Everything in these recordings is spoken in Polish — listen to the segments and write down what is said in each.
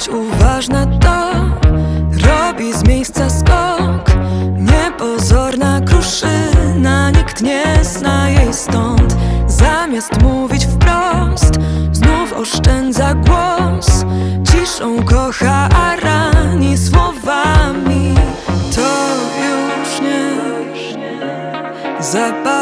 Bądź uważna, to robi z miejsca skok. Niepozorna kruszyna, nikt nie zna jej stąd. Zamiast mówić wprost, znów oszczędza głos. Ciszą kocha, a rani słowami. To już nie zabawa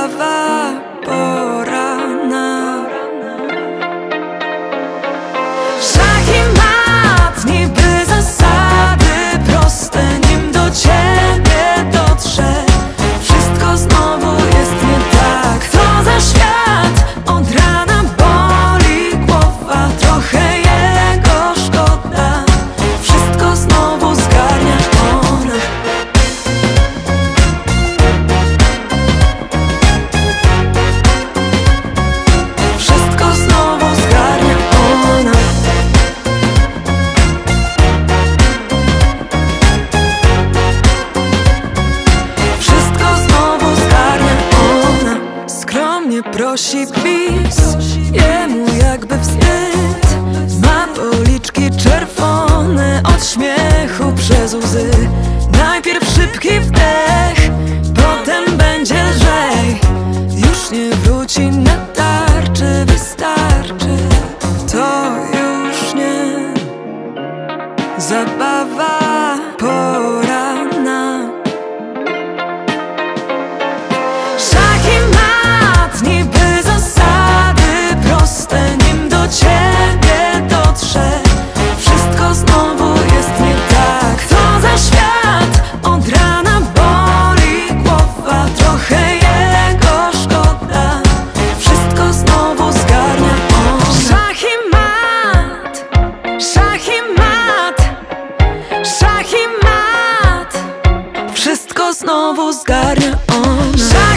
Prosi pis Jemu jakby wstyd. Ma policzki czerwone Od śmiechu przez łzy. Najpierw szybki wdech Potem będzie Wszystko znowu zgarnia on.